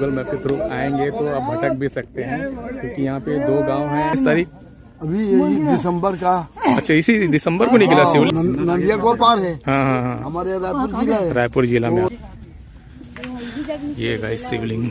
Google map के through आएँगे तो आप भटक भी सकते हैं क्योंकि यहाँ पे दो गाँव हैं। इस तारीख अभी दिसंबर का। अच्छा इसी दिसंबर को निकला शिवलिंग न- नंदिया को पार है। हाँ हाँ हाँ। हमारे रायपुर जिला है। रायपुर जिला में। ये गाइस शिवलिंग।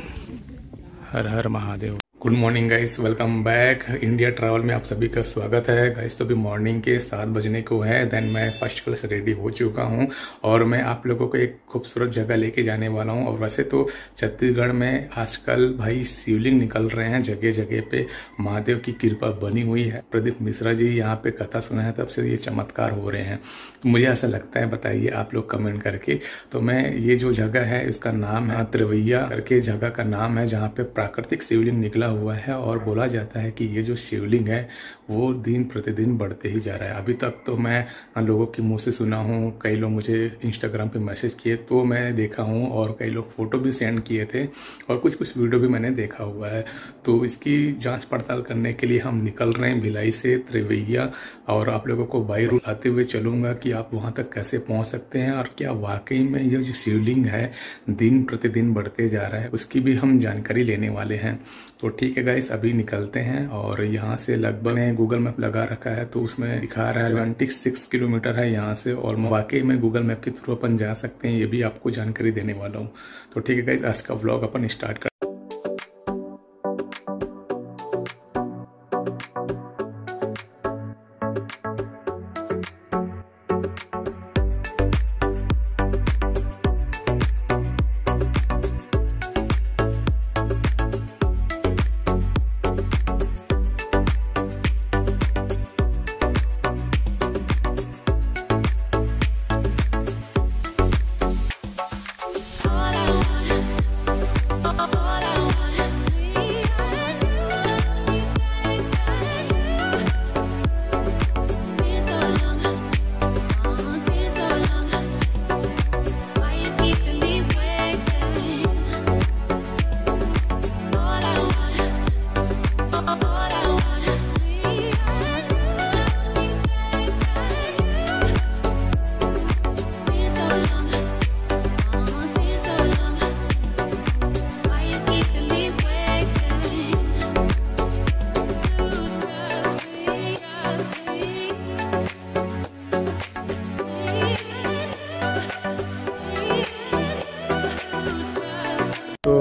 हर हर Mahadev. Good morning guys welcome back India travel में आप सभी का स्वागत है। गाइस तो अभी मॉर्निंग के सात बजने को है देन मैं फ़र्स्ट क्लास रेडी हो चुका हूँ और मैं आप लोगों को एक खूबसूरत जगह लेके जाने वाला हूँ। और वैसे तो छत्तीसगढ़ में आजकल भाई शिवलिंग निकल रहे हैं जगह जगह पे। महादेव की कृपा बनी हुई है। प्रदीप मिश्रा जी यहाँ पे कथा सुना है, तब से ये चमत्कार हो रहे हैं। मुझे ऐसा लगता है, बताइए आप लोग कमेंट करके। तो मैं ये जो जगह है, इसका नाम है त्रिवैया करके जगह का नाम है, जहाँ पे प्राकृतिक शिवलिंग निकला हुआ है और बोला जाता है कि ये जो शिवलिंग है, वो दिन प्रतिदिन बढ़ते ही जा रहा है। अभी तक तो मैं लोगों के मुँह से सुना हूँ, कई लोग मुझे इंस्टाग्राम पे मैसेज किए तो मैं देखा हूँ और कई लोग फ़ोटो भी सेंड किए थे और कुछ कुछ वीडियो भी मैंने देखा हुआ है। तो इसकी जाँच पड़ताल करने के लिए हम निकल रहे हैं भिलाई से त्रिवैया और आप लोगों को बाई रूट आते हुए चलूँगा कि आप वहाँ तक कैसे पहुँच सकते हैं और क्या वाकई में ये जो शिवलिंग है, दिन प्रतिदिन बढ़ते जा रहा है, उसकी भी हम जानकारी लेने वाले हैं। तो ठीक है गाइस अभी निकलते हैं और यहाँ से लगभग गूगल मैप लगा रखा है तो उसमें दिखा रहा है ट्वेंटी सिक्स किलोमीटर है यहाँ से और वाकई में गूगल मैप के थ्रू अपन जा सकते हैं, ये भी आपको जानकारी देने वाला हूँ। तो ठीक है गाइस आज का ब्लॉग अपन स्टार्ट कर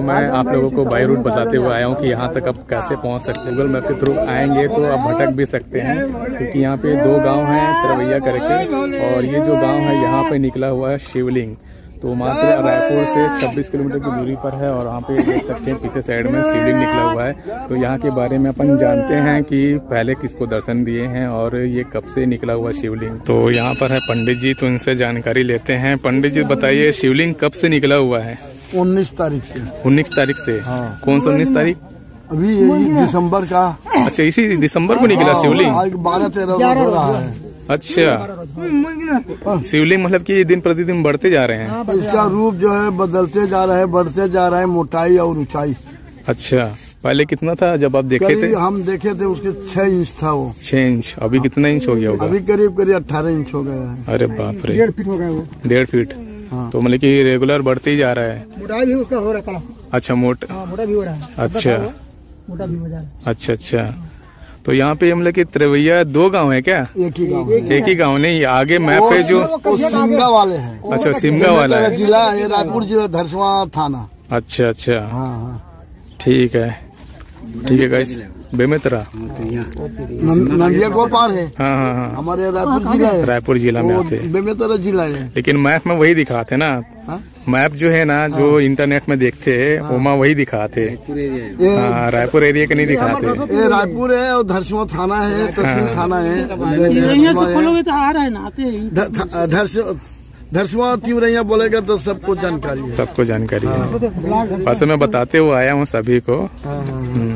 मैं आप लोगों को बाई रूट बताते हुए आया हूँ कि यहाँ तक आप कैसे पहुँच सकते हैं। गूगल मैप के थ्रू आएँगे तो आप भटक भी सकते हैं, क्योंकि यहाँ पे दो गाँव हैं तरवैया करके, और ये जो गाँव है यहाँ पे निकला हुआ है शिवलिंग। तो मात्र रायपुर से 26 किलोमीटर की दूरी पर है, और वहाँ पे देख सकते हैं पीछे साइड में शिवलिंग निकला हुआ है। तो यहाँ के बारे में अपन जानते हैं कि पहले किसको दर्शन दिए हैं, और ये कब से निकला हुआ शिवलिंग। तो यहाँ पर है पंडित जी तो इनसे जानकारी लेते हैं। पंडित जी, बताइए, शिवलिंग कब से निकला हुआ है? उन्नीस तारीख से। उन्नीस तारीख से? हाँ। कौन सा उन्नीस तारीख? अभी दिसंबर का। अच्छा इसी दिसंबर को निकला शिवलिंग? बारह तेरह हो रहा है। अच्छा। शिवलिंग मतलब कि दिन प्रतिदिन बढ़ते जा रहे हैं? इसका रूप जो है बदलते जा रहा है बढ़ते जा रहा है मोटाई और ऊंचाई। अच्छा। पहले कितना था जब आप देखे थे? हम देखे थे उसके छह इंच था वो। छह इंच। अभी कितना इंच हो गया होगा? अभी करीब करीब अट्ठारह इंच हो गया है। अरे बाप रे। डेढ़ फीट हो गया वो। डेढ़ फीट। हाँ। तो मतलब कि रेगुलर बढ़ते ही जा रहा है। मोटा भी उसका हो रहा है। अच्छा मोट हाँ मोटा भी हो रहा है। अच्छा। मोटा भी हो जा रहा है। अच्छा अच्छा। तो यहाँ पे मतलब की त्रिवैया दो गाँव है क्या? एक ही गाँव। एक ही गाँव। नहीं आगे मैप पे जो सिमगा वाले हैं। अच्छा सिमगा वाला है। जिला रायपुर जिला धरसवा थाना। अच्छा अच्छा। हाँ हाँ। ठीक है। ठीक है गाइस बेमेतरा। नंदिया को पार है। हाँ हाँ हाँ। हमारे रायपुर जिला है। रायपुर जिला में आते हैं। बेमेतरा जिला है। लेकिन मैप में वही दिखाते ना। हाँ? मैप जो है ना जो इंटरनेट में देखते हैं वो में वही दिखाते ये हाँ रायपुर एरिया के नहीं दिखाते। ये रायपुर है और धरसवा थाना है तहसील थाना है। यहाँ से खोलोगे तो आ रहा है ना आते ही। ध- ध- धरस- धरसवा तिवरैया बोलेगा तो सबको जानकारी है। सबको जानकारी है। तो है। वैसे मैं बताते हुए आया हूँ सभी को। हाँ, हाँ, हम्म,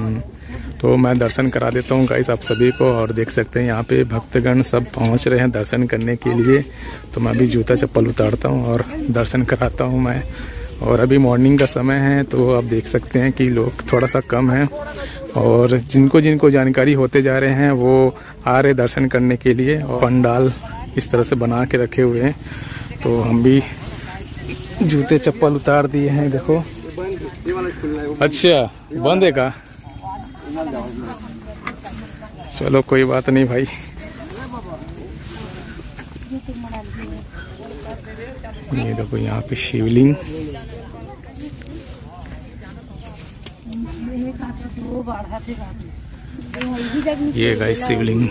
तो मैं दर्शन करा देता हूँ गाइस आप सभी को, और देख सकते हैं यहाँ पे भक्तगण सब पहुँच रहे हैं दर्शन करने के लिए। तो मैं भी जूता चप्पल उतारता हूँ और दर्शन कराता हूँ मैं। और अभी मॉर्निंग का समय है तो आप देख सकते हैं कि लोग थोड़ा सा कम है। और जिनको जिनको जानकारी होते जा रहे हैं, वो आ रहे दर्शन करने के लिए और पंडाल इस तरह से बना के रखे हुए हैं। तो हम भी जूते चप्पल उतार दिए हैं, देखो। अच्छा बंद है का? चलो, कोई बात नहीं भाई। ये देखो यहाँ पे शिवलिंग। ये गाइस शिवलिंग।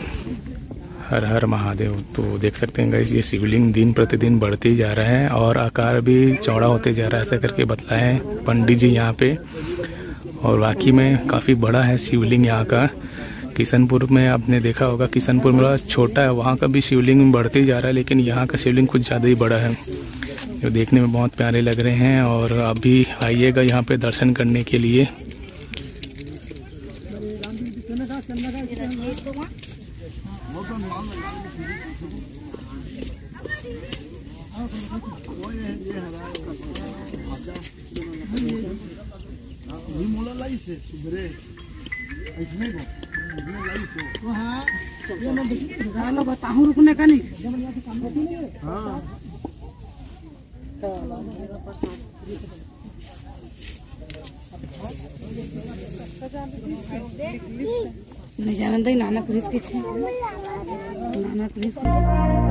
हर हर महादेव तो देख सकते हैं गाइस ये शिवलिंग दिन प्रतिदिन बढ़ते जा रहा है और आकार भी चौड़ा होते जा रहा है, ऐसा करके बतलाए पंडित जी यहाँ पे। और वाकई में काफ़ी बड़ा है शिवलिंग यहाँ का। किशनपुर में आपने देखा होगा, किशनपुर मेरा छोटा है, वहाँ का भी शिवलिंग बढ़ते जा रहा है, लेकिन यहाँ का शिवलिंग कुछ ज़्यादा ही बड़ा है। जो देखने में बहुत प्यारे लग रहे हैं और अभी आइएगा यहाँ पे दर्शन करने के लिए। बताऊँ रुकने का नहीं नहीं जानते नाना क्रिस के थे नाना क्रिस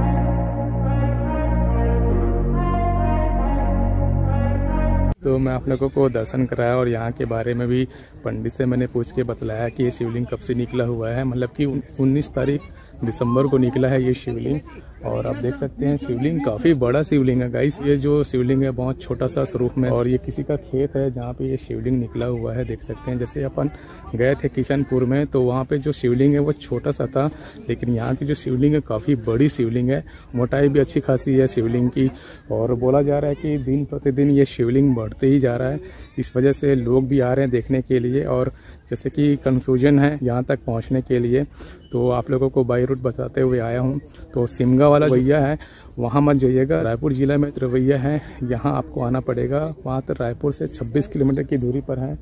तो मैं आप लोगों को दर्शन कराया और यहाँ के बारे में भी पंडित से मैंने पूछ के बतलाया कि ये शिवलिंग कब से निकला हुआ है। मतलब कि उन्नीस तारीख दिसंबर को निकला है ये शिवलिंग। और आप देख सकते हैं शिवलिंग काफ़ी बड़ा शिवलिंग है। गाइस ये जो शिवलिंग है, बहुत छोटा सा स्वरूप में। और ये किसी का खेत है, जहाँ पे ये शिवलिंग निकला हुआ है, देख सकते हैं। जैसे अपन गए थे किशनपुर में तो वहाँ पे जो शिवलिंग है, वो छोटा सा था। लेकिन यहाँ की जो शिवलिंग है, काफ़ी बड़ी शिवलिंग है। मोटाई भी अच्छी खासी है शिवलिंग की। और बोला जा रहा है कि दिन प्रतिदिन ये शिवलिंग बढ़ते ही जा रहा है। इस वजह से लोग भी आ रहे हैं देखने के लिए। और जैसे कि कन्फ्यूज़न है यहाँ तक पहुँचने के लिए तो आप लोगों को बाई रूट बताते हुए आया हूँ। तो सिमगा वाला रवैया है, वहाँ मत जाइएगा। रायपुर जिला में रवैया है, यहाँ आपको आना पड़ेगा। वहाँ तक रायपुर से 26 किलोमीटर की दूरी पर है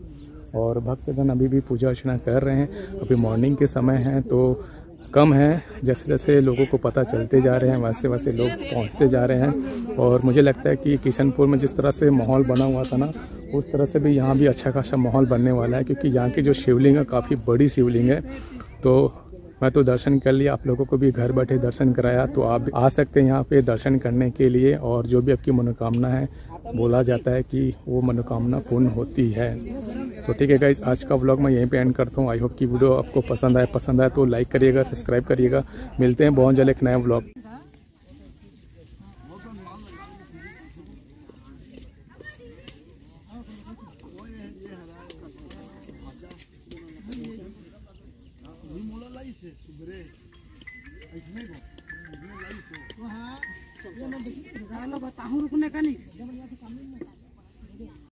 और भक्तजन अभी भी पूजा अर्चना कर रहे हैं। अभी मॉर्निंग के समय है तो कम है। जैसे जैसे लोगों को पता चलते जा रहे हैं, वैसे वैसे लोग पहुँचते जा रहे हैं। और मुझे लगता है कि किशनपुर में जिस तरह से माहौल बना हुआ था ना उस तरह से भी यहाँ भी अच्छा खासा माहौल बनने वाला है, क्योंकि यहाँ की जो शिवलिंग है, काफ़ी बड़ी शिवलिंग है। तो मैं तो दर्शन कर लिया, आप लोगों को भी घर बैठे दर्शन कराया तो आप आ सकते हैं यहाँ पे दर्शन करने के लिए, और जो भी आपकी मनोकामना है, बोला जाता है कि वो मनोकामना पूर्ण होती है। तो ठीक है गाइज़ आज का व्लॉग मैं यहीं पे एंड करता हूँ। आई होप की वीडियो आपको पसंद आए पसंद आए तो लाइक करिएगा सब्सक्राइब करिएगा। मिलते हैं बहुत जल्द एक नया व्लॉग बताऊँ रुकने का नहीं